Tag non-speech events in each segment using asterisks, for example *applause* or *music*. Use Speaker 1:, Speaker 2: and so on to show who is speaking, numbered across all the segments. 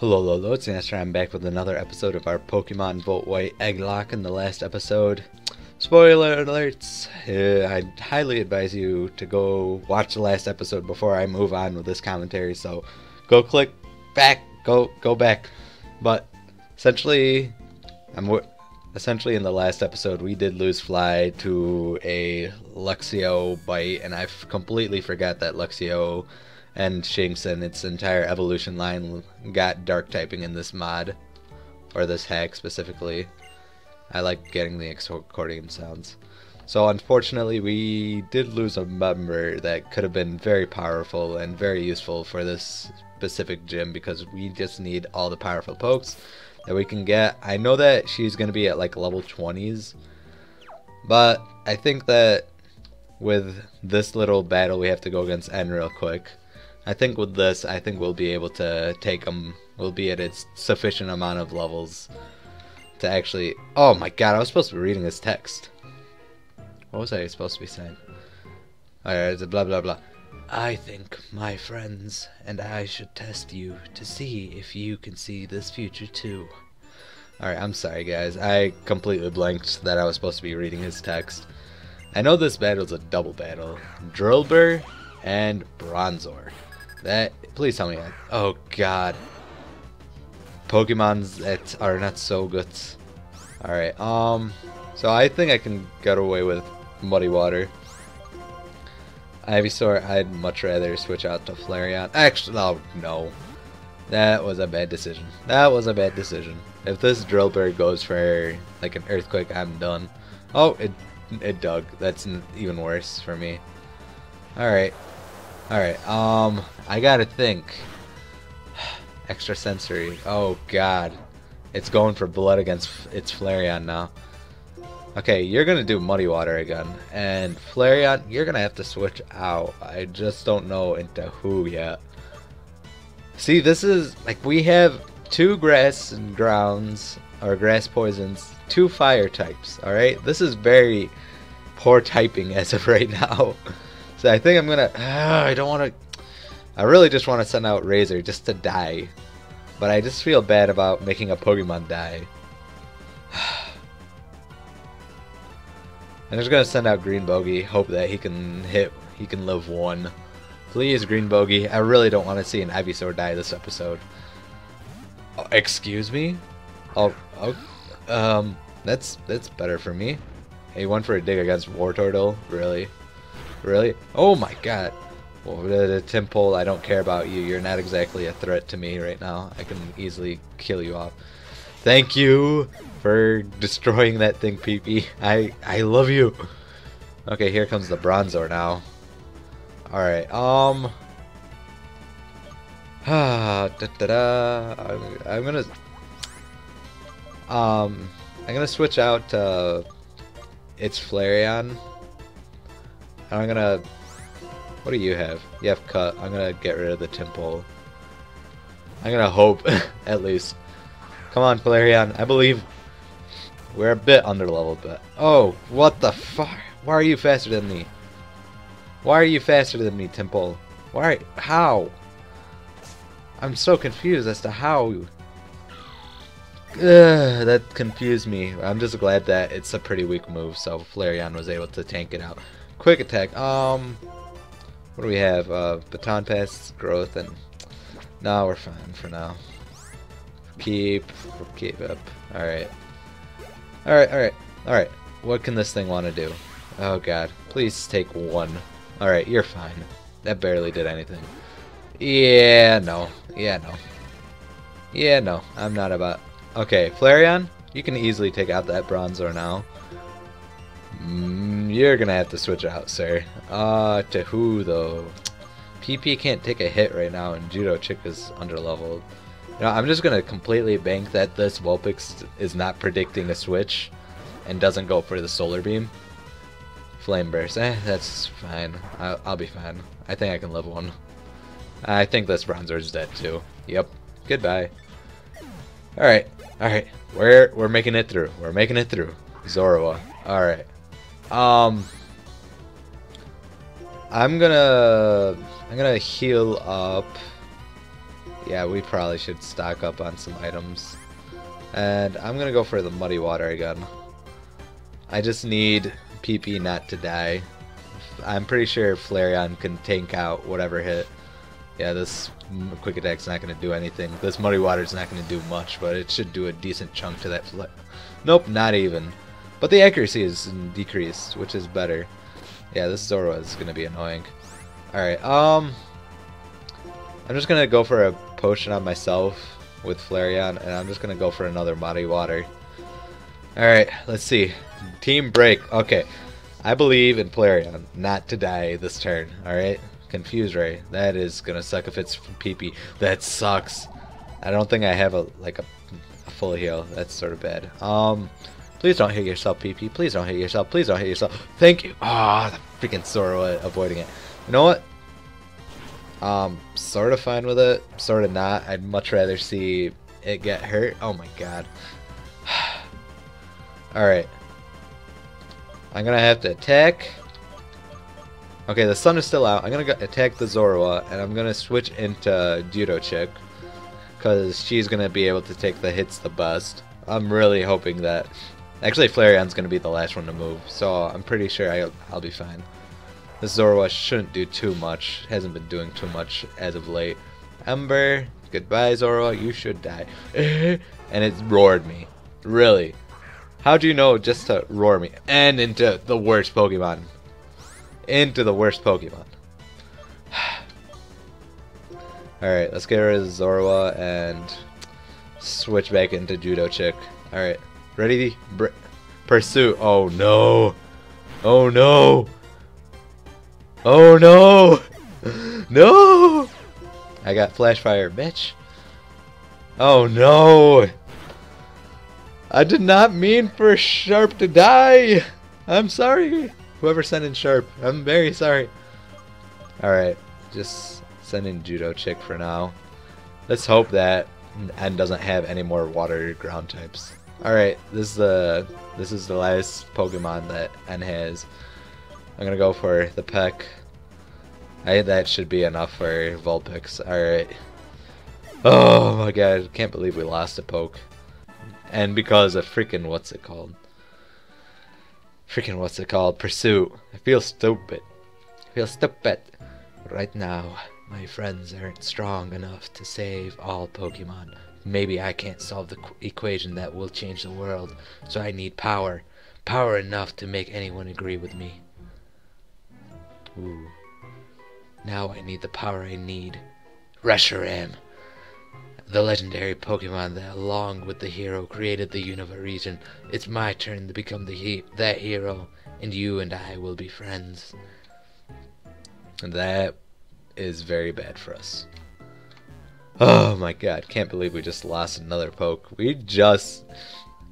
Speaker 1: Hello, hello, it's Enestor. I'm back with another episode of our Pokemon Volt White Egglocke. In the last episode, spoiler alerts. Uh, I highly advise you to go watch the last episode before I move on with this commentary. So, go click back, go go back. But essentially, I'm essentially in the last episode we did lose Fly to a Luxio bite, and I completely forgot that Luxio and Shinx and its entire evolution line got dark typing in this mod, or this hack specifically. I like getting the accordion sounds. So unfortunately we did lose a member that could have been very powerful and very useful for this specific gym because we just need all the powerful pokes that we can get. I know that she's going to be at like level 20s, but I think that with this little battle we have to go against N real quick. I think with this, I think we'll be able to take them. We'll be at its sufficient amount of levels to actually. Oh my god! I was supposed to be reading this text. What was I supposed to be saying? Oh, Alright, blah blah blah. I think, my friends, and I should test you to see if you can see this future too. Alright, I'm sorry guys. I completely blanked that I was supposed to be reading his text. I know this battle's a double battle. Drillbur and Bronzor. That please tell me. That. Oh God. Pokemon's that are not so good. All right. Um. So I think I can get away with Muddy Water. Ivysaur, I'd much rather switch out to Flareon. Actually, no, no. That was a bad decision. That was a bad decision. If this drill Drillbur goes for like an earthquake, I'm done. Oh, it it dug. That's even worse for me. All right. Alright, um, I gotta think. *sighs* Extrasensory. Oh god. It's going for blood against its Flareon now. Okay, you're gonna do Muddy Water again. And Flareon, you're gonna have to switch out. I just don't know into who yet. See, this is, like, we have two grass and grounds, or grass poisons, two fire types, alright? This is very poor typing as of right *laughs* now. So I think I'm gonna. Uh, I don't want to. I really just want to send out Razor just to die, but I just feel bad about making a Pokemon die. *sighs* I'm just gonna send out Green Bogey, hope that he can hit. He can live one. Please, Green Bogey. I really don't want to see an Ivysaur die this episode. Oh, excuse me? Oh, oh, um, that's that's better for me. He went for a dig against War Turtle, really? Really? Oh my god. Well, the Tympole, I don't care about you. You're not exactly a threat to me right now. I can easily kill you off. Thank you for destroying that thing, PP. I I love you. Okay, here comes the Bronzor now. Alright, um... Da da da. I'm, I'm gonna... Um, I'm gonna switch out, uh... It's Flareon. I'm gonna... What do you have? You have cut. I'm gonna get rid of the Tympole. I'm gonna hope, *laughs* at least. Come on, Flareon. I believe we're a bit under leveled, but... Oh, what the fuck? Why are you faster than me? Why are you faster than me, Tympole? Why? How? I'm so confused as to how. Ugh, that confused me. I'm just glad that it's a pretty weak move, so Flareon was able to tank it out. Quick attack. Um, what do we have? Uh, baton pass, growth, and no, we're fine for now. Keep, keep up. All right, all right, all right, all right. What can this thing want to do? Oh God, please take one. All right, you're fine. That barely did anything. Yeah, no. Yeah, no. Yeah, no. I'm not about. Okay, Flareon, you can easily take out that Bronzor now. Mm, you're gonna have to switch out, sir. Uh, to who though? PP can't take a hit right now, and Judo Chick is underleveled. You know, I'm just gonna completely bank that this Vulpix is not predicting a switch, and doesn't go for the Solar Beam. Flame Burst, eh, that's fine. I'll, I'll be fine. I think I can live one. I think this Bronzor is dead too. Yep. Goodbye. Alright, alright. We're, we're making it through. We're making it through. Zorua. Alright. Um, I'm gonna I'm gonna heal up. yeah, we probably should stock up on some items. And I'm to go for the Muddy Water again. I just need PP not to die. I'm pretty sure Flareon can tank out whatever hit. Yeah, this quick attack's not to do anything. This Muddy Water's not to do much, but it should do a decent chunk to that. Nope, not even. But the accuracy is decreased, which is better. Yeah, this Zorua is going to be annoying. Alright, um... I'm just going to go for a potion on myself with Flareon, and I'm just going to go for another Muddy Water. Alright, let's see. Team break. Okay, I believe in Flareon not to die this turn, alright? Confuse Ray. That is gonna suck if it's PP. That sucks. I don't think I have a like a, a full heal. That's sort of bad. Um, please don't hit yourself, PP. Please don't hit yourself. Please don't hit yourself. Thank you. Ah, oh, the freaking Zorua avoiding it. You know what? Um, sort of fine with it. Sort of not. I'd much rather see it get hurt. Oh my god. *sighs* Alright. I'm gonna have to attack. Okay, the sun is still out. I'm gonna attack the Zorua, and I'm gonna switch into Judo Chick. Because she's gonna be able to take the hits the best. I'm really hoping that... Actually, Flareon's gonna be the last one to move, so I'm pretty sure I'll, I'll be fine. This Zorua shouldn't do too much. Hasn't been doing too much as of late. Ember, goodbye Zorua, you should die. *laughs* and it roared me. Really. How do you know just to roar me? And into the worst Pokemon. Into the worst Pokemon. *sighs* Alright, let's get rid of Zorua and switch back into Judo Chick. Alright, ready? Br pursue. Oh no! Oh no! Oh no! *laughs* No! I got Flash Fire, bitch. Oh no! I did not mean for Sharp to die. I'm sorry. Whoever sent in Sharp, I'm very sorry. Alright, just send in Judo Chick for now. Let's hope that N doesn't have any more water ground types. Alright, this is the this is the last Pokemon that N has. I'm gonna go for the Peck. I that should be enough for Vulpix. Alright. Oh my god, can't believe we lost a poke. And because of freaking what's it called? Freaking what's it called? Pursuit. I feel stupid. I feel stupid. Right now, my friends aren't strong enough to save all Pokemon. Maybe I can't solve the equation that will change the world, so I need power. Power enough to make anyone agree with me. Ooh. Now I need the power I need. Reshiram the legendary Pokemon that, along with the hero, created the Unova region. It's my turn to become the he that hero, and you and I will be friends. And that is very bad for us. Oh my god, can't believe we just lost another poke. We just...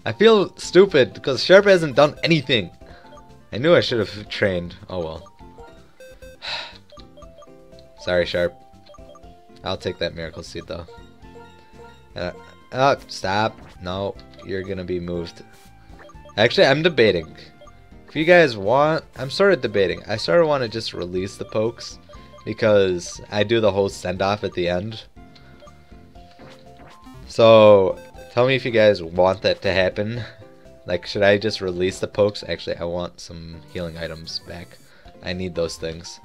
Speaker 1: I feel stupid because Sharp hasn't done anything. I knew I should have trained. Oh well. *sighs* Sorry, Sharp. I'll take that Miracle Seed though. Uh, oh, stop. No, you're gonna be moved. Actually, I'm debating. If you guys want, I'm sort of debating. I sort of want to just release the pokes because I do the whole send off at the end. So, tell me if you guys want that to happen. *laughs* Like, should I just release the pokes? Actually, I want some healing items back. I need those things.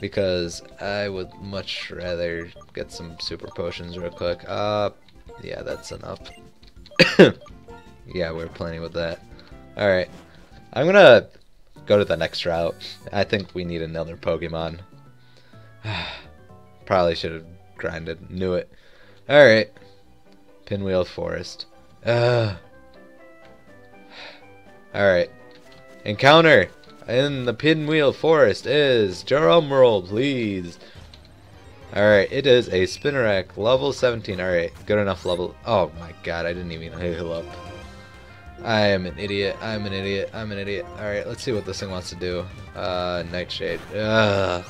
Speaker 1: Because I would much rather get some super potions real quick. Uh, yeah, that's enough. *coughs* yeah, we're playing with that. Alright. I'm gonna go to the next route. I think we need another Pokemon. *sighs* Probably should have grinded. Knew it. Alright. Pinwheel Forest. Uh. Alright. Encounter! in the Pinwheel Forest is Jerome Roll, please. Alright, it is a Spinarak, level 17. Alright, good enough level. Oh my god, I didn't even heal up. I am an idiot. I'm an idiot. I'm an idiot. Alright, let's see what this thing wants to do. Uh, Nightshade. Ugh.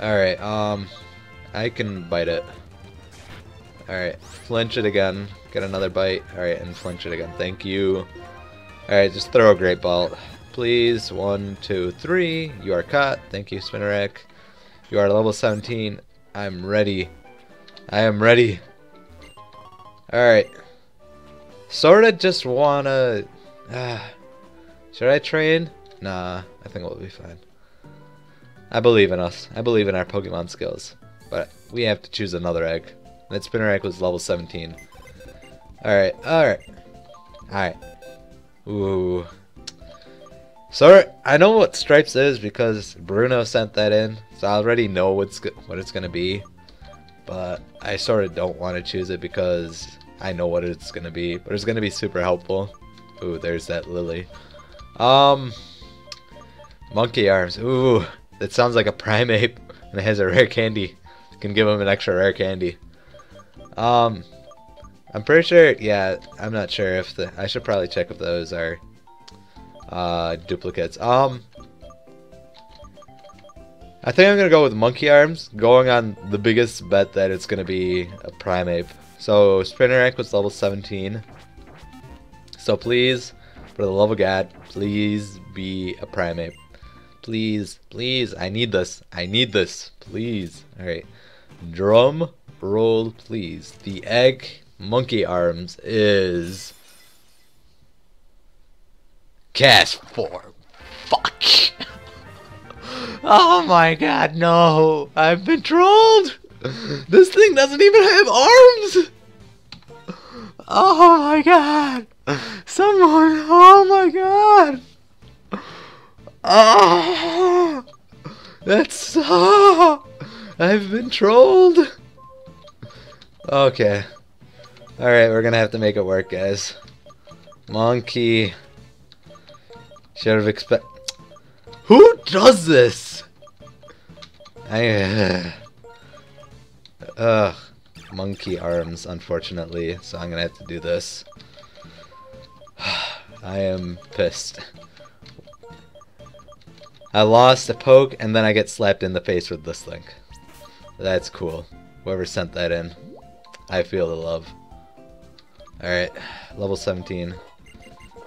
Speaker 1: Alright, um, I can bite it. Alright, flinch it again. Get another bite. Alright, and flinch it again. Thank you. Alright, just throw a Great Ball please. One, two, three. You are caught. Thank you, Spinarak. You are level 17. I'm ready. I am ready. Alright. Sorta just wanna... Uh, should I train? Nah, I think we'll be fine. I believe in us. I believe in our Pokemon skills. But we have to choose another egg. That Spinarak was level 17. Alright, alright. Alright. Ooh. So I know what Stripes is because Bruno sent that in, so I already know what's what it's gonna be. But I sort of don't want to choose it because I know what it's gonna be. But it's gonna be super helpful. Ooh, there's that Lily. Um, monkey arms. Ooh, that sounds like a *laughs* Primeape, and it has a rare candy. Can give him an extra rare candy. Um, I'm pretty sure. Yeah, I'm not sure if the. I should probably check if those are uh, duplicates. Um, I think I'm gonna go with monkey arms, going on the biggest bet that it's gonna be a Primeape. So Spinarak was level 17. So please, for the love of God, please be a Primeape. Please, please, I need this. I need this. Please. Alright. Drum roll, please. The egg monkey arms is Castform. Fuck. *laughs* oh my god, no. I've been trolled. This thing doesn't even have arms. Oh my god. Someone, oh my god. Oh, that's so. I've been trolled. Okay. Alright, we're gonna have to make it work, guys. Monkey. Should have expect. Who does this? I. *sighs* Ugh. Monkey arms, unfortunately, so I'm gonna have to do this. *sighs* I am pissed. I lost a poke, and then I get slapped in the face with this thing. That's cool. Whoever sent that in. I feel the love. Alright, level 17.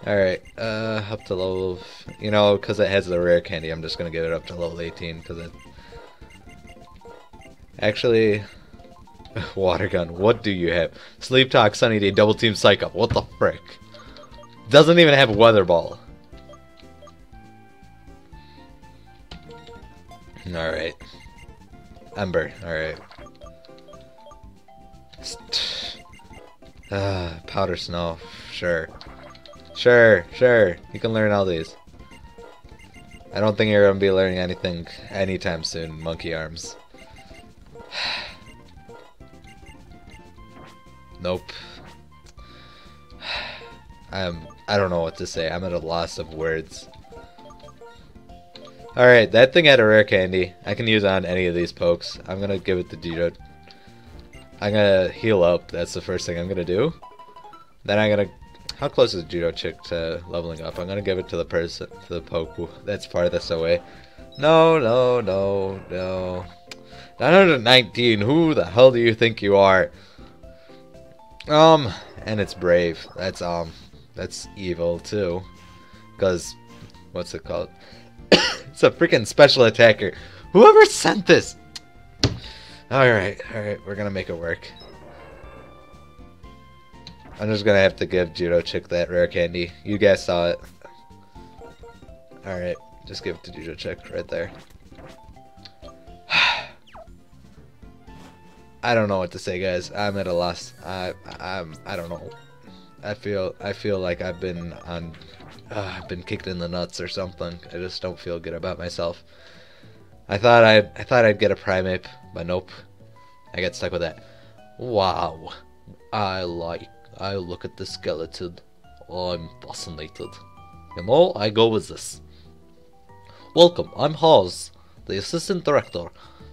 Speaker 1: Alright, uh, up to level... You know, because it has the rare candy, I'm just going to give it up to level 18, because it... Actually... *laughs* Water gun, what do you have? Sleep Talk, Sunny Day, Double Team Psych Up, what the frick? Doesn't even have Weather Ball. Alright. Ember, alright. Uh, powder snow, sure. Sure, sure. You can learn all these. I don't think you're to be learning anything anytime soon, monkey arms. *sighs* nope. *sighs* I'm, I don't know what to say. I'm at a loss of words. Alright, that thing had a rare candy. I can use on any of these pokes. I'm gonna give it to Dito. I'm gonna heal up. That's the first thing I'm gonna do. Then I'm gonna how close is Judo Chick to leveling up? I'm gonna give it to the person, to the poke that's part of farthest away. No, no, no, no. 919, who the hell do you think you are? Um, and it's brave. That's, um, that's evil too. Because, what's it called? *coughs* it's a freaking special attacker. Whoever sent this! Alright, alright, we're gonna make it work. I'm just gonna have to give Judo Chick that rare candy. You guys saw it. Alright, just give it to Judo Chick right there. *sighs* I don't know what to say, guys. I'm at a loss. I, I'm, I don't know. I feel, I feel like I've been on, uh, I've been kicked in the nuts or something. I just don't feel good about myself. I thought I, I thought I'd get a Primeape, but nope. I got stuck with that. Wow, I like I look at the skeleton. Oh, I'm fascinated. You know, I go with this. Welcome, I'm Hawes, the assistant director.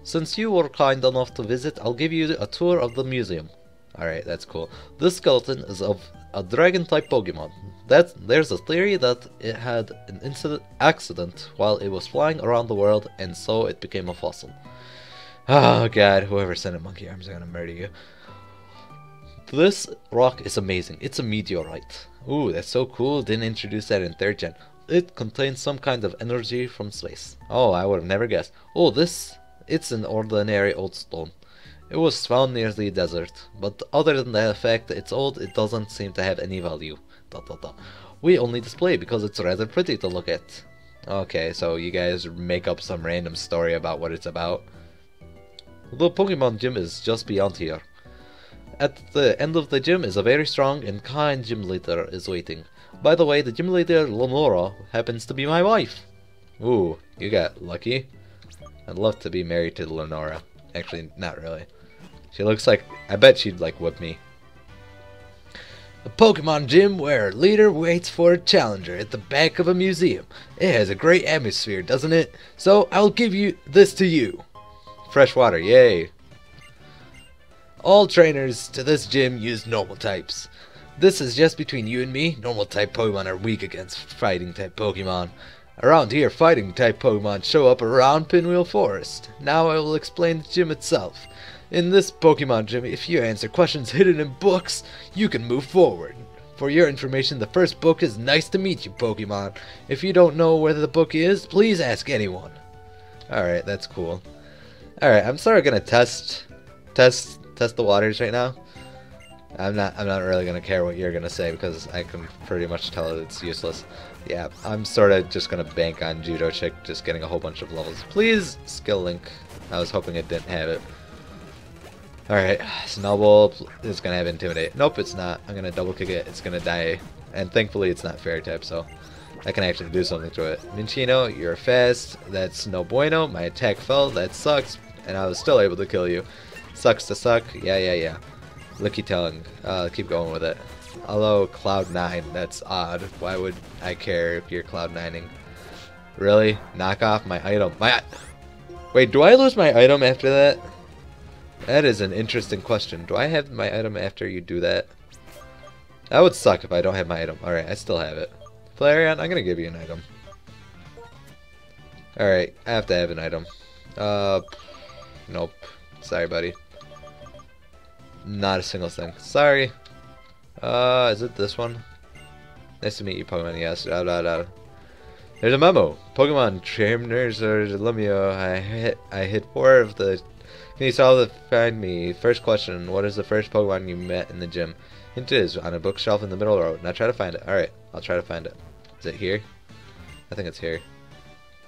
Speaker 1: Since you were kind enough to visit, I'll give you a tour of the museum. Alright, that's cool. This skeleton is of a dragon-type Pokemon. That, there's a theory that it had an incident, accident while it was flying around the world, and so it became a fossil. Oh god, whoever sent in monkey arms are gonna murder you. This rock is amazing. It's a meteorite. Ooh, that's so cool. Didn't introduce that in 3rd gen. It contains some kind of energy from space. Oh, I would have never guessed. Oh, this... It's an ordinary old stone. It was found near the desert, but other than the fact it's old, it doesn't seem to have any value. Dot, dot, dot. We only display because it's rather pretty to look at. Okay, so you guys make up some random story about what it's about. The Pokemon gym is just beyond here. At the end of the gym is a very strong and kind gym leader is waiting. By the way, the gym leader, Lenora, happens to be my wife. Ooh, you got lucky. I'd love to be married to Lenora. Actually, not really. She looks like, I bet she'd like whip me. A Pokemon gym where a leader waits for a challenger at the back of a museum. It has a great atmosphere, doesn't it? So I'll give you this to you. Fresh water, yay. All trainers to this gym use normal types. This is just between you and me. Normal type Pokemon are weak against fighting type Pokemon. Around here, fighting type Pokemon show up around Pinwheel Forest. Now I will explain the gym itself. In this Pokemon gym, if you answer questions hidden in books, you can move forward. For your information, the first book is Nice to Meet You Pokemon. If you don't know where the book is, please ask anyone. Alright, that's cool. Alright, I'm sort of gonna test test test the waters right now. I'm not I'm not really gonna care what you're gonna say because I can pretty much tell it's useless. Yeah, I'm sort of just gonna bank on Judo Chick just getting a whole bunch of levels. Please, skill link. I was hoping it didn't have it. Alright, Snowball is gonna have Intimidate. Nope, it's not. I'm gonna double kick it. It's gonna die. And thankfully it's not Fairy type, so I can actually do something to it. Minccino, you're fast. That's no bueno. My attack fell. That sucks. And I was still able to kill you. Sucks to suck. Yeah, yeah, yeah. Lickitung. Uh, keep going with it. Although Cloud9, that's odd. Why would I care if you're Cloud9ing? Really? Knock off my item. My Wait, do I lose my item after that? That is an interesting question. Do I have my item after you do that? That would suck if I don't have my item. Alright, I still have it. Flareon, I'm gonna give you an item. Alright, I have to have an item. Uh, nope. Sorry, buddy. Not a single thing. Sorry. Uh, is it this one? Nice to meet you, Pokemon. Yes. Da, da, da. There's a memo. Pokemon trainers are Lumio. I hit. I hit four of the. Can you solve the find me? First question. What is the first Pokemon you met in the gym? Hint is on a bookshelf in the middle row. Now try to find it. All right. I'll try to find it. Is it here? I think it's here.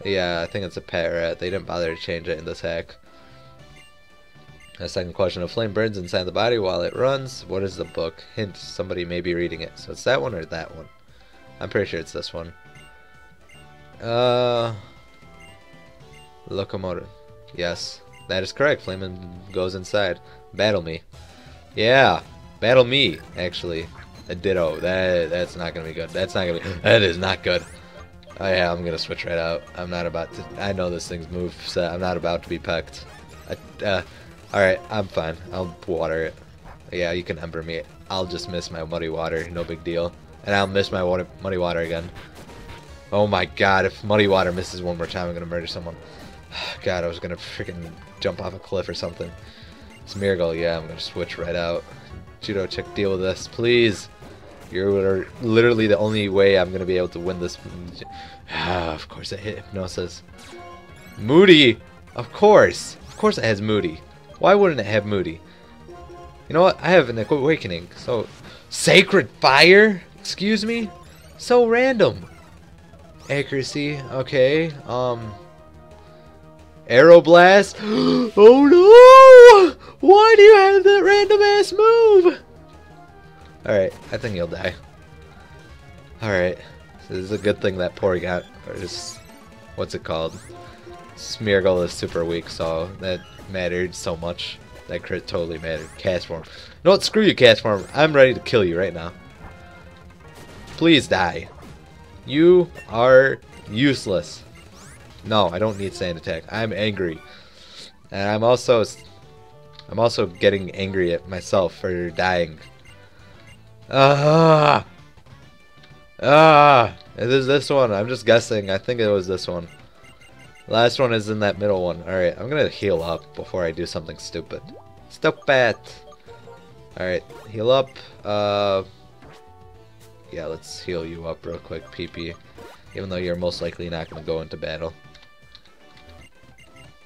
Speaker 1: Yeah, I think it's a pet rat. They didn't bother to change it in this hack. A second question. A flame burns inside the body while it runs. What is the book? Hint, somebody may be reading it. So it's that one or that one? I'm pretty sure it's this one. Uh... Locomotive. Yes, that is correct. Flame goes inside. Battle me. Yeah, battle me, actually. A ditto. That That's not to be good. That's not to be... That is not good. Oh yeah, I'm to switch right out. I'm not about to... I know this thing's move set. I'm not about to be pecked. uh, Alright, I'm fine. I'll water it. Yeah, you can ember me. I'll just miss my muddy water. No big deal. And I'll miss my water, muddy water again. Oh my god, if muddy water misses one more time, I'm gonna murder someone. *sighs* God, I was gonna freaking jump off a cliff or something. Smeargle, yeah, I'm gonna switch right out. Judo Chick, deal with this, please. You're literally the only way I'm gonna be able to win this. *sighs* Of course I hit Hypnosis. Moody! Of course! Of course it has Moody. Why wouldn't it have Moody? You know what? I have an awakening. So, Sacred Fire? Excuse me? So random. Accuracy. Okay. Um. Aeroblast. *gasps* oh no! Why do you have that random ass move? Alright, I think he'll die. Alright. This is a good thing that Porygon, or just, what's it called? Smeargle is super weak, so that mattered so much. That crit totally mattered. Castform. You know what? Screw you, Castform. I'm ready to kill you right now. Please die. You are useless. No, I don't need sand attack. I'm angry. And I'm also I'm also getting angry at myself for dying. Ah! Ah! It is this one. I'm just guessing. I think it was this one. Last one is in that middle one. Alright, I'm gonna heal up before I do something stupid. Stupid! Alright, heal up. Uh, yeah, let's heal you up real quick, PP. Even though you're most likely not gonna go into battle.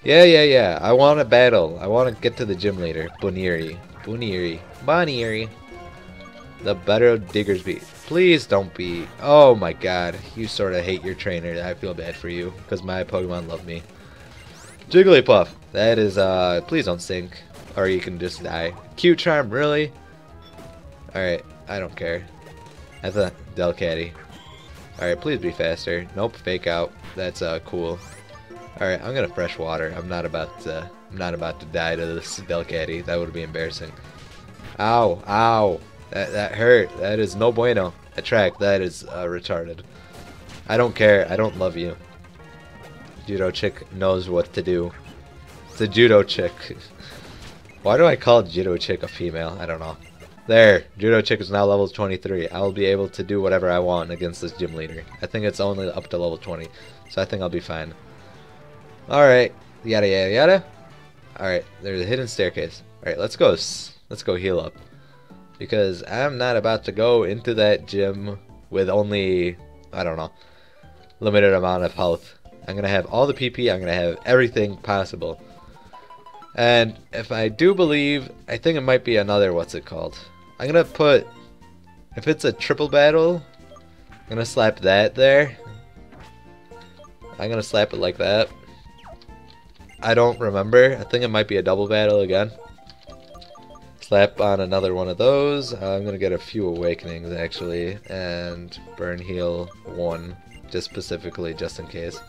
Speaker 1: Yeah, yeah, yeah. I want to battle. I want to get to the gym leader. Boniri. Boniri. Boniri. The better Diggersby. Please don't be. Oh my god. You sort of hate your trainer. I feel bad for you. Because my Pokemon love me. Jigglypuff. That is, uh, please don't sink. Or you can just die. Cute Charm, really? Alright, I don't care. That's a Delcatty. Alright, please be faster. Nope, fake out. That's, uh, cool. Alright, I'm gonna fresh water. I'm not about to, I'm not about to die to this Delcatty. That would be embarrassing. Ow, ow. That, that hurt. That is no bueno. Attract, that is, uh, retarded. I don't care. I don't love you. Judo chick knows what to do. It's a judo chick. *laughs* Why do I call judo chick a female? I don't know. There, judo chick is now level 23. I will be able to do whatever I want against this gym leader. I think it's only up to level 20, so I think I'll be fine. Alright, yada yada yada. Alright, there's a hidden staircase. Alright, let's go, let's go heal up. Because I'm not about to go into that gym with only, I don't know, limited amount of health. I'm going to have all the PP, I'm going to have everything possible. And if I do believe, I think it might be another, what's it called? I'm going to put, if it's a triple battle, I'm going to slap that there. I'm going to slap it like that. I don't remember. I think it might be a double battle again. Slap on another one of those. I'm going to get a few awakenings actually. And burn heal one. Just specifically, just in case.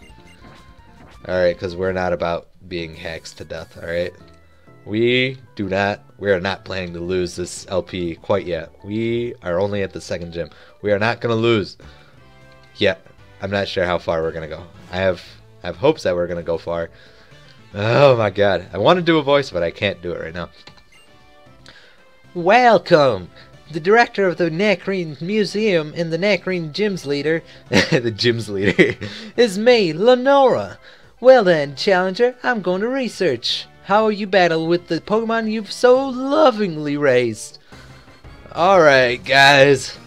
Speaker 1: Alright, because we're not about being hacks to death, alright? We do not, we are not planning to lose this LP quite yet. We are only at the second gym. We are not going to lose yet. I'm not sure how far we're going to go. I have, I have hopes that we're going to go far. Oh my god. I want to do a voice, but I can't do it right now. Welcome! The director of the Nacrene Museum and the Nacrene Gym's leader, *laughs* the gym's leader, *laughs* is me, Lenora. Well then, Challenger, I'm going to research how you battle with the Pokemon you've so lovingly raised. Alright, guys.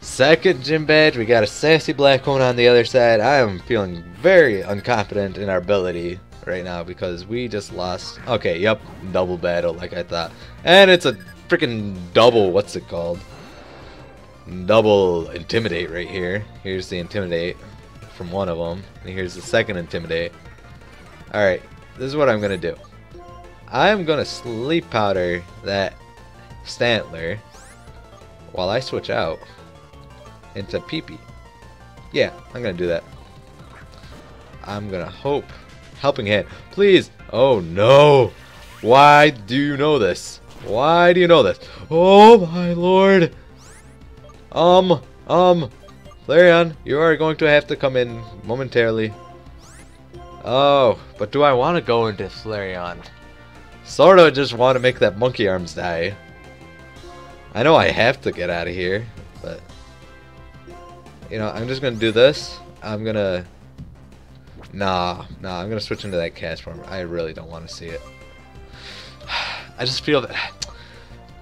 Speaker 1: Second gym badge, we got a sassy black one on the other side. I am feeling very unconfident in our ability right now because we just lost. Okay, yep, double battle like I thought. And it's a freaking double, what's it called? Double intimidate right here. Here's the intimidate from one of them. And here's the second Intimidate. Alright, this is what I'm going to do. I'm going to Sleep Powder that Stantler while I switch out into PP. Yeah, I'm going to do that. I'm going to hope. Helping Hand. Please! Oh no! Why do you know this? Why do you know this? Oh my lord! Um, um, Flareon, you are going to have to come in momentarily. Oh, but do I want to go into Flareon? Sort of just want to make that monkey arms die. I know I have to get out of here, but... You know, I'm just going to do this. I'm going to... Nah, nah, I'm to switch into that Castform. I really don't want to see it. *sighs* I just feel that... *sighs*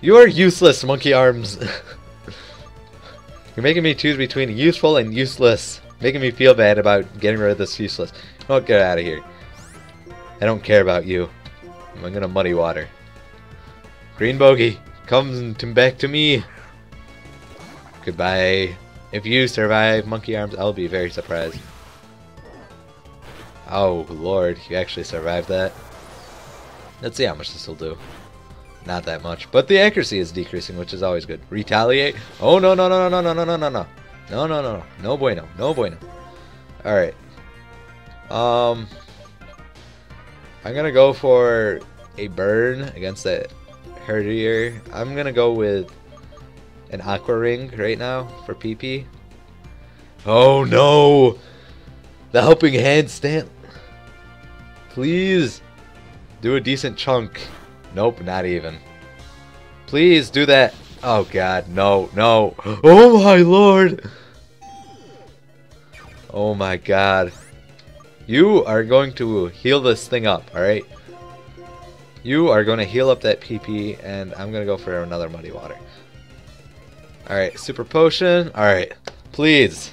Speaker 1: You are useless, monkey arms. *laughs* You're making me choose between useful and useless. Making me feel bad about getting rid of this useless. Oh, get out of here. I don't care about you. I'm gonna muddy water. Green Bogey, come back to me. Goodbye. If you survive Monkey Arms, I'll be very surprised. Oh, lord, you actually survived that. Let's see how much this will do. Not that much. But the accuracy is decreasing, which is always good. Retaliate. Oh, no, no, no, no, no, no, no, no, no. No, no, no. No no bueno. No bueno. Alright. Um... I'm gonna go for a burn against that Herdier. I'm gonna go with an Aqua Ring right now for PP. Oh no! The Helping Hand stand. Please do a decent chunk. Nope, not even. Please do that. Oh god, no, no. Oh my lord. Oh my god. You are going to heal this thing up, alright? You are going to heal up that PP, and I'm going to go for another Muddy Water. Alright, Super Potion. Alright, please.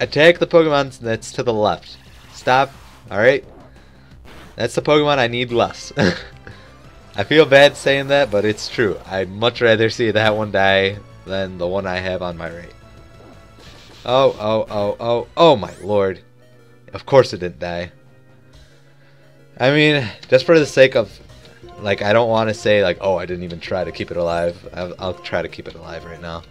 Speaker 1: Attack the Pokemon that's to the left. Stop, alright? That's the Pokemon I need less. *laughs* I feel bad saying that, but it's true. I'd much rather see that one die than the one I have on my right. Oh, oh, oh, oh, oh my lord. Of course it didn't die. I mean, just for the sake of, like, I don't want to say, like, oh, I didn't even try to keep it alive. I'll, I'll try to keep it alive right now.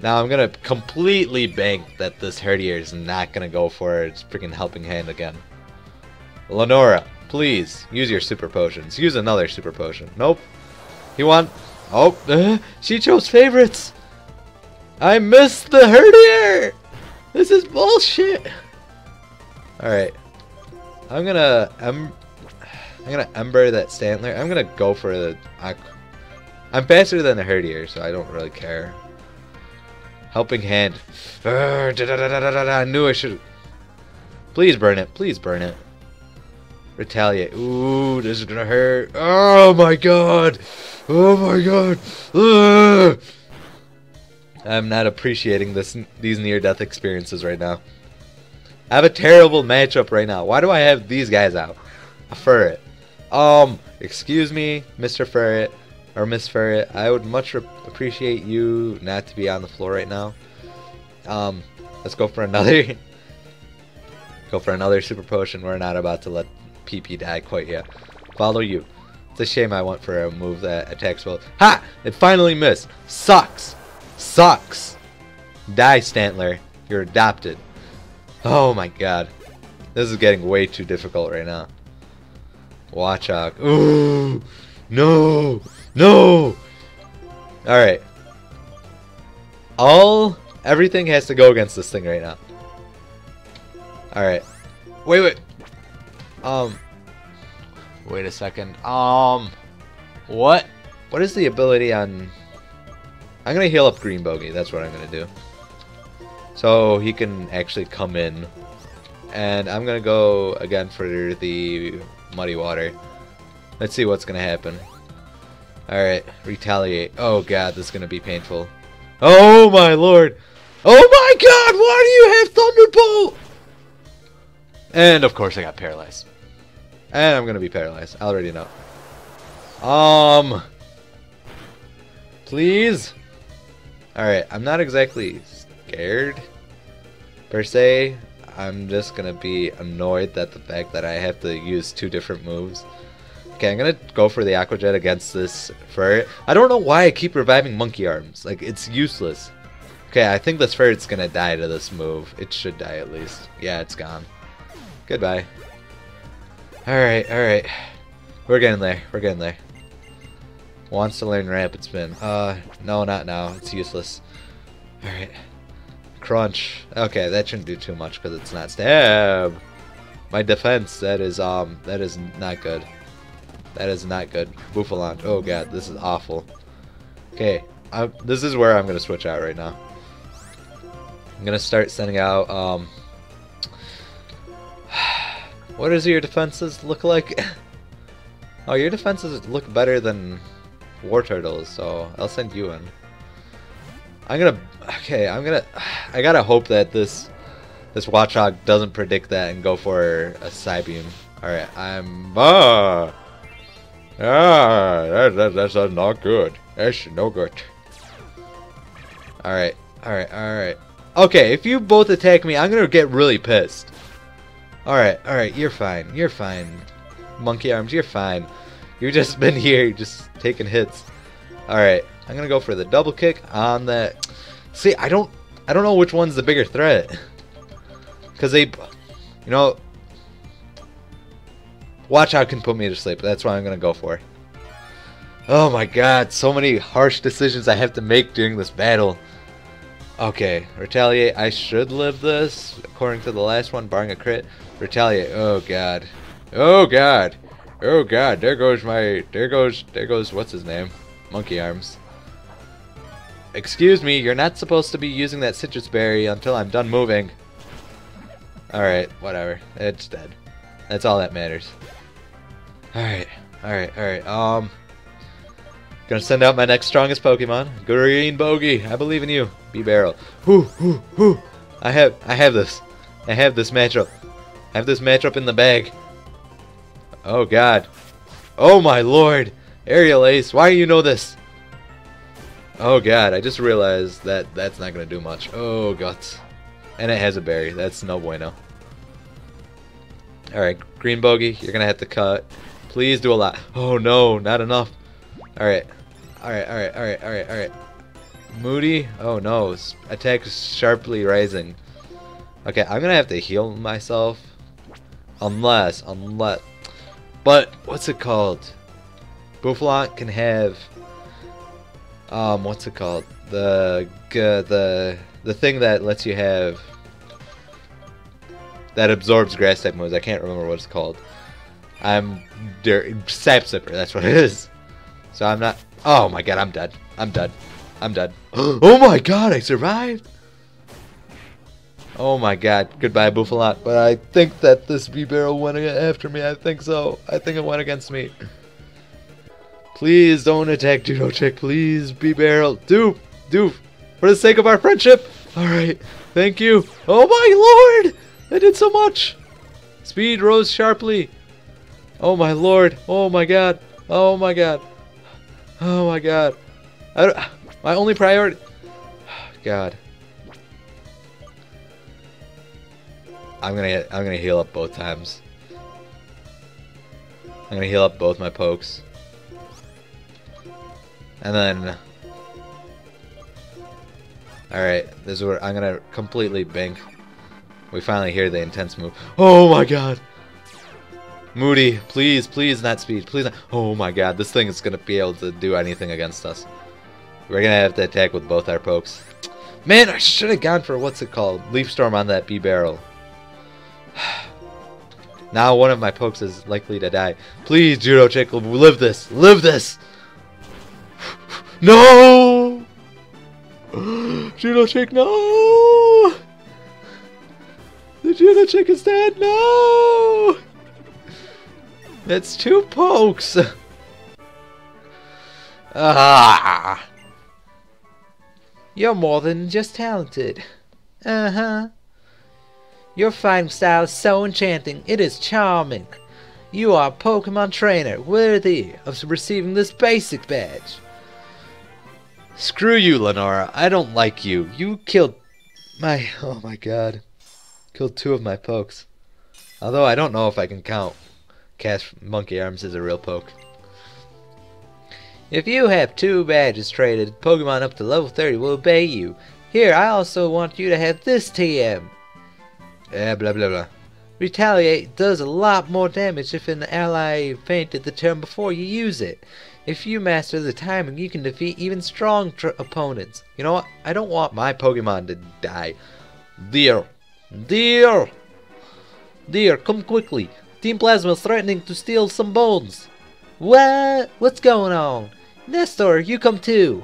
Speaker 1: Now I'm going to completely bank that this Herdier is not going to go for its freaking helping hand again. Lenora, please, use your super potions. Use another super potion. Nope. He won. Oh, uh, she chose favorites! I missed the Herdier! This is bullshit! Alright. I'm gonna... I'm, I'm gonna Ember that Stantler. I'm gonna go for the... I'm faster than the Herdier, so I don't really care. Helping hand. Uh, da, da, da, I knew I should... Please burn it. Please burn it. Retaliate. Ooh, this is gonna hurt. Oh my god! Oh my god! Ugh! I'm not appreciating this these near-death experiences right now. I have a terrible matchup right now. Why do I have these guys out? A Furret. Um, excuse me, Mr. Ferret, or Miss Ferret. I would much appreciate you not to be on the floor right now. Um, let's go for another. *laughs* go for another super potion. We're not about to let PP die quite yet. Follow you. It's a shame I went for a move that attacks well. Ha! It finally missed. Sucks. Sucks. Die, Stantler. You're adopted. Oh my god. This is getting way too difficult right now. Watchog. Ooh! No! No! Alright. All... Everything has to go against this thing right now. Alright. Wait, wait. Um. Wait a second. Um. What? What is the ability on... I'm going to heal up Green Bogey. That's what I'm going to do. So he can actually come in. And I'm going to go again for the Muddy Water. Let's see what's going to happen. Alright, retaliate. Oh god, this is going to be painful. Oh my lord! Oh my god, why do you have Thunderbolt? And of course I got paralyzed. And I'm gonna be paralyzed. I already know. Um. Please? Alright, I'm not exactly scared, per se. I'm just gonna be annoyed at the fact that I have to use two different moves. Okay, I'm gonna go for the Aqua Jet against this ferret. I don't know why I keep reviving Monkey Arms. Like, it's useless. Okay, I think this ferret's gonna die to this move. It should die at least. Yeah, it's gone. Goodbye. Alright, alright. We're getting there. We're getting there. Wants to learn Rapid Spin. Uh, no, not now. It's useless. Alright. Crunch. Okay, that shouldn't do too much because it's not stab. My defense, that is, um, that is not good. That is not good. Bouffalant. Oh god, this is awful. Okay, I, this is where I'm going to switch out right now. I'm going to start sending out, um, what does your defenses look like? *laughs* oh, your defenses look better than War Turtles, so I'll send you in. I'm gonna... Okay, I'm gonna... *sighs* I gotta hope that this this Watchog doesn't predict that and go for a Psybeam. Alright, I'm... Ah! Ah, that, that, that's not good. That's no good. Alright, alright, alright. Okay, if you both attack me, I'm gonna get really pissed. Alright, alright, you're fine. You're fine. Monkey arms, you're fine. You've just been here, just taking hits. Alright, I'm gonna go for the double kick on that. See, I don't I don't know which one's the bigger threat. *laughs* Cause they you know Watchog can put me to sleep. That's what I'm gonna go for. Oh my god, so many harsh decisions I have to make during this battle. Okay, retaliate. I should live this, according to the last one, barring a crit. Retaliate. Oh god. Oh god. Oh god. There goes my. There goes. There goes. What's his name? Monkey arms. Excuse me. You're not supposed to be using that Sitrus berry until I'm done moving. All right. Whatever. It's dead. That's all that matters. All right. All right. All right. Um. Gonna send out my next strongest Pokemon, Green Bogey. I believe in you. Bibarel. Whoo, whoo, whoo. I have, I have this. I have this matchup. I have this matchup in the bag. Oh god. Oh my lord. Aerial Ace, why do you know this? Oh god, I just realized that that's not to do much. Oh guts. And it has a berry. That's no bueno. Alright, Green Bogey, you're to have to cut. Please do a lot. Oh no, not enough. Alright. Alright, alright, alright, alright, alright. Moody? Oh no, attack sharply rising. Okay, I'm gonna have to heal myself. Unless, unless... But, what's it called? Bouffalant can have... Um, what's it called? The, the, the thing that lets you have... That absorbs grass type moves. I can't remember what it's called. I'm... Sap Sipper, that's what it is. So I'm not... Oh my god, I'm dead. I'm dead. I'm dead. *gasps* oh my god, I survived! Oh my god, goodbye Bouffalant. But I think that this Bibarel went after me. I think so. I think it went against me. Please don't attack Judo Chick. Please, Bibarel. Doof, doof. For the sake of our friendship. Alright, thank you. Oh my lord! I did so much. Speed rose sharply. Oh my lord. Oh my god. Oh my god. Oh my god. I, my only priority... *sighs* God. I'm gonna I'm gonna heal up both times. I'm gonna heal up both my pokes. And then Alright, this is where I'm gonna completely bank. We finally hear the intense move. Oh my god! Moody, please, please not speed. Please not. Oh my god, this thing is gonna be able to do anything against us. We're gonna have to attack with both our pokes. Man, I should have gone for what's it called? Leaf Storm on that Bibarel. *sighs* now one of my pokes is likely to die. Please, Judo Chick, live this. Live this. *gasps* no! *gasps* Judo Chick, no! The Judo Chick is dead. No! That's two pokes. *laughs* ah! You're more than just talented. Uh-huh. Your fighting style is so enchanting. It is charming. You are a Pokemon trainer worthy of receiving this basic badge. Screw you, Lenora. I don't like you. You killed my... Oh my god. Killed two of my pokes. Although I don't know if I can count Cast Monkey Arms as a real poke. If you have two badges traded, Pokemon up to level 30 will obey you. Here, I also want you to have this TM. Yeah, blah blah blah. Retaliate does a lot more damage if an ally fainted the turn before you use it. If you master the timing, you can defeat even strong opponents. You know what? I don't want my Pokemon to die. Dear. Dear. Dear, come quickly. Team Plasma is threatening to steal some bones. What? What's going on? Enestor, you come too.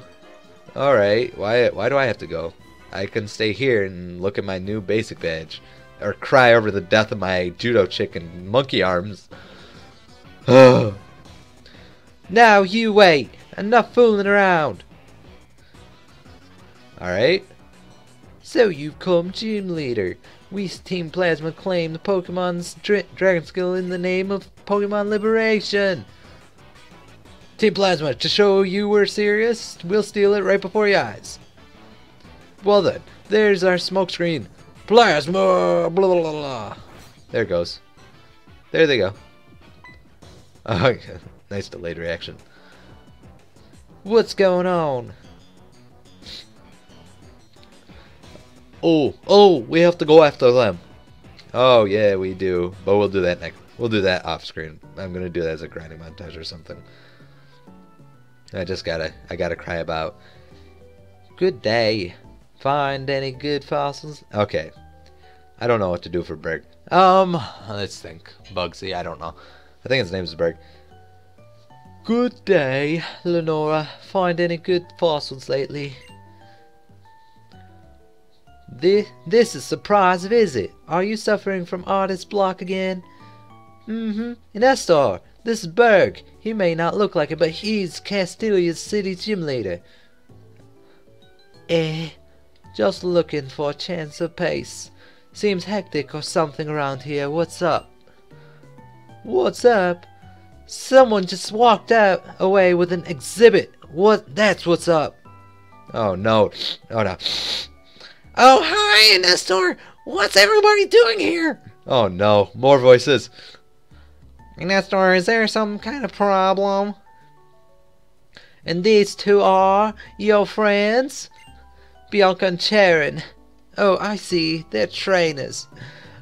Speaker 1: Alright, why, why do I have to go? I can stay here and look at my new basic badge. Or cry over the death of my judo chicken monkey arms. *sighs* now you wait. Enough fooling around. Alright. So you've come gym leader. We Team Plasma claim the Pokemon's dra Dragon Skull in the name of Pokemon Liberation. Team Plasma, to show you we're serious, we'll steal it right before your eyes. Well then, there's our smokescreen. Plasma! Blah, blah, blah, blah. There it goes. There they go. Oh, *laughs* nice delayed reaction. What's going on? Oh, oh, we have to go after them. Oh, yeah, we do. But we'll do that next. We'll do that off screen. I'm going to do that as a grinding montage or something. I just gotta, I gotta cry about. Good day. Find any good fossils? Okay. I don't know what to do for Burgh. Um, let's think. Bugsy, I don't know. I think his name is Burgh. Good day, Lenora. Find any good fossils lately? This, this is surprise visit. Are you suffering from artist block again? Mm-hmm. Enestor, this is Burgh. He may not look like it, but he's Castelia's city gym leader. Eh, just looking for a chance of pace. Seems hectic or something around here. What's up? What's up? Someone just walked out away with an exhibit. What? That's what's up. Oh no. Oh no.
Speaker 2: Oh, hi, Enestor. What's everybody doing here?
Speaker 1: Oh no. More voices.
Speaker 2: Enestor, is there some kind of problem?
Speaker 1: And these two are your friends? Bianca and Cheren. Oh, I see. They're trainers.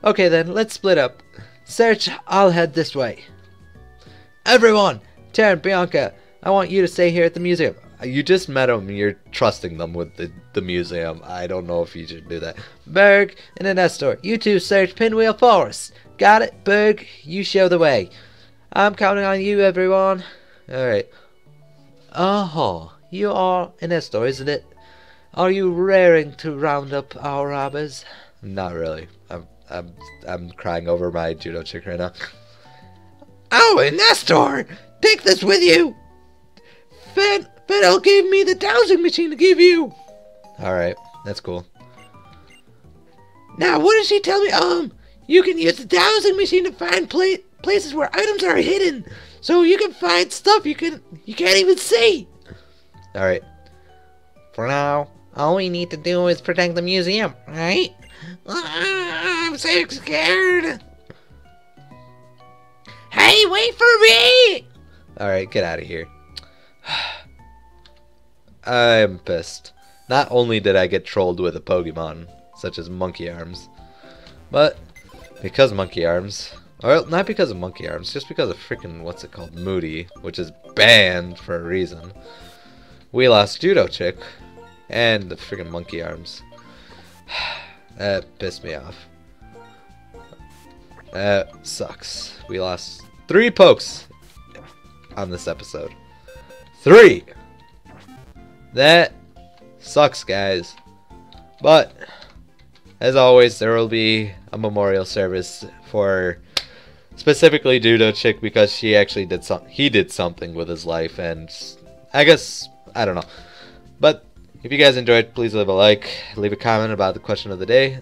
Speaker 1: Okay then, let's split up. Search, I'll head this way. Everyone! Cheren, Bianca, I want you to stay here at the museum. You just met them, you're trusting them with the, the museum. I don't know if you should do that. Burgh and Enestor, you two search Pinwheel Forest. Got it? Burgh, you show the way. I'm counting on you, everyone. Alright. Uh-huh. You are an Nestor, isn't it? Are you raring to round up our robbers? Not really. I'm I'm I'm crying over my judo chick right now.
Speaker 2: Oh, and Enestor! Take this with you! Fed gave me the dowsing machine to give you!
Speaker 1: Alright, that's cool.
Speaker 2: Now, what did she tell me? Um, you can use the dowsing machine to find pla places where items are hidden. So you can find stuff you can you can't even see.
Speaker 1: Alright.
Speaker 2: For now, all we need to do is protect the museum, right? Ah, I'm so scared. Hey, wait for me!
Speaker 1: Alright, get out of here. *sighs* I'm pissed. Not only did I get trolled with a Pokemon, such as Monkey Arms, but because Monkey Arms, or not because of Monkey Arms, just because of freaking, what's it called, Moody, which is banned for a reason, we lost Judo Chick, and the freaking Monkey Arms. *sighs* that pissed me off. That sucks. We lost three pokes on this episode. Three! That sucks, guys. But, as always, there will be a memorial service for specifically Judo Chick because she actually did some he did something with his life and I guess I don't know. But if you guys enjoyed, please leave a like, leave a comment about the question of the day.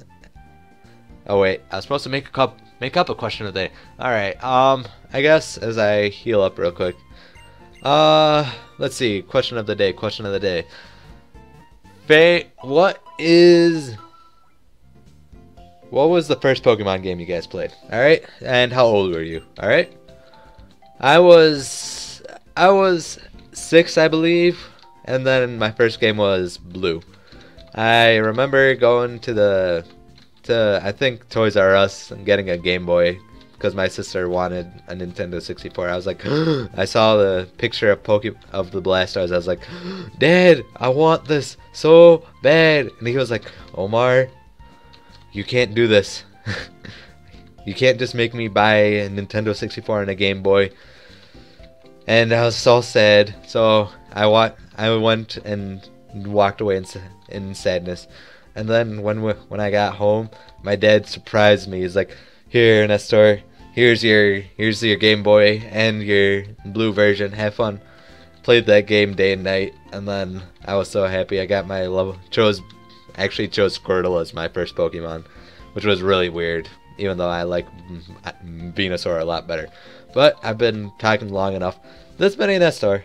Speaker 1: Oh wait, I was supposed to make a cup make up a question of the day. Alright, um I guess as I heal up real quick. Uh let's see, question of the day, question of the day. Faye, what is what was the first Pokemon game you guys played? Alright? And how old were you? Alright? I was I was six I believe. And then my first game was Blue. I remember going to the to I think Toys R Us and getting a Game Boy because my sister wanted a Nintendo 64. I was like, *gasps* I saw the picture of Poke of the Blastars. I was like, *gasps* Dad, I want this so bad. And he was like, Omar, you can't do this. *laughs* you can't just make me buy a Nintendo 64 and a Game Boy. And I was so sad. So I wa- I went and walked away in, in sadness. And then when we, when I got home, my dad surprised me. He's like, "Here, Nestor, here's your here's your Game Boy and your blue version. Have fun." Played that game day and night, and then I was so happy. I got my level chose actually chose Squirtle as my first Pokemon, which was really weird. Even though I like mm, Venusaur a lot better, but I've been talking long enough. This has been Enestor,